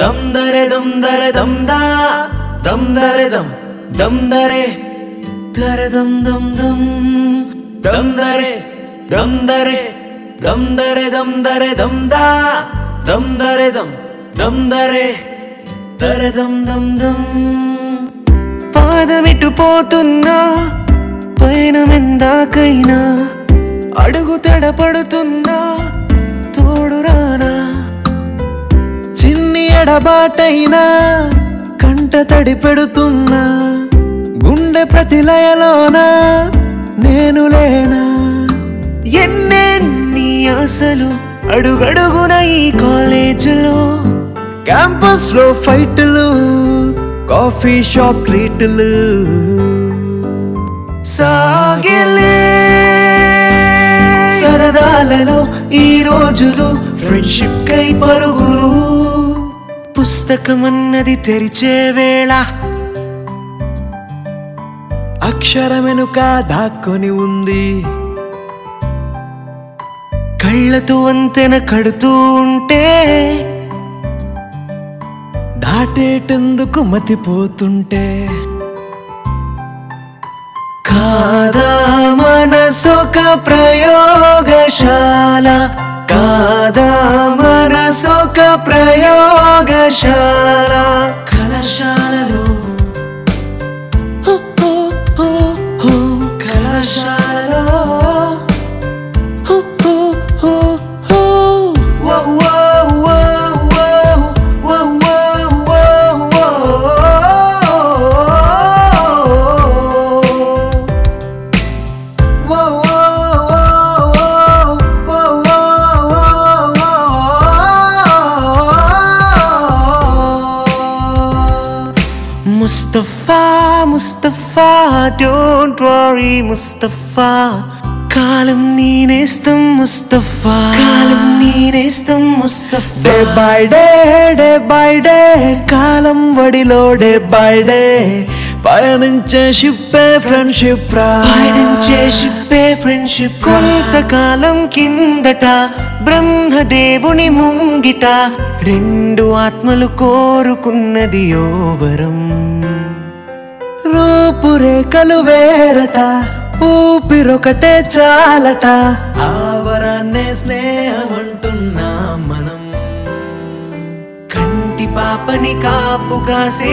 దమ్ దరే దమ్ దరే దమ్ దా దమ్ దరే దమ్ దమ్ దరే దరే దమ్ దమ్ దమ్ దమ్ దరే దమ్ దరే దమ్ దరే దమ్ దరే దమ్ దా దమ్ దరే దమ్ దమ్ దరే దరే దమ్ దమ్ దమ్ పాదమిటు పోతున్నా పైన మెందాకైనా అడుగు తడపడుతున్నా ఎడబాటైనా కంట తడి పెడుతున్నా గుండె ప్రతిలయలోన నేను లేనా? ఎన్నెన్ని ఆశలు అడుగడుగున ఈ కాలేజీలో క్యాంపస్లో ఫైట్లు కాఫీ షాప్ ట్రీట్లు సాగలే. సరదాలలో ఈ రోజులు ఫ్రెండ్షిప్ కై పరుగులు పుస్తకమన్నది తెరిచే వేళ. అక్షరమెనుక దాక్కొని ఉంది. కళ్ళతో వంతెన కడుతూ ఉంటే దాటేటందుకు మతిపోతుంటే? కాదా మనసొక ప్రయోగశాల. कादा सुख प्रयोगशालाशा ముస్తఫా ముస్తఫా డోంట్ వరీ ముస్తఫా కాలం నేనేస్తాం ముస్తఫా కాలం నేనేస్తాం Mustafa day by day day by day కాలం వడిలో డే బై డే పయనించే షిప్పే ఫ్రెండ్షిప్ రా. పయనించే షిప్పే ఫ్రెండ్షిప్ కొంతకాలం కిందట బ్రహ్మదేవుని ముంగిట. రెండు ఆత్మలు కోరుకున్నది ఓవరం. రూపురేఖలు వేరట ఊపిరొకటే చాలట. ఆవరాన్నే స్నేహమంటున్నాం మనం. కంటి పాపని కాపు కాసే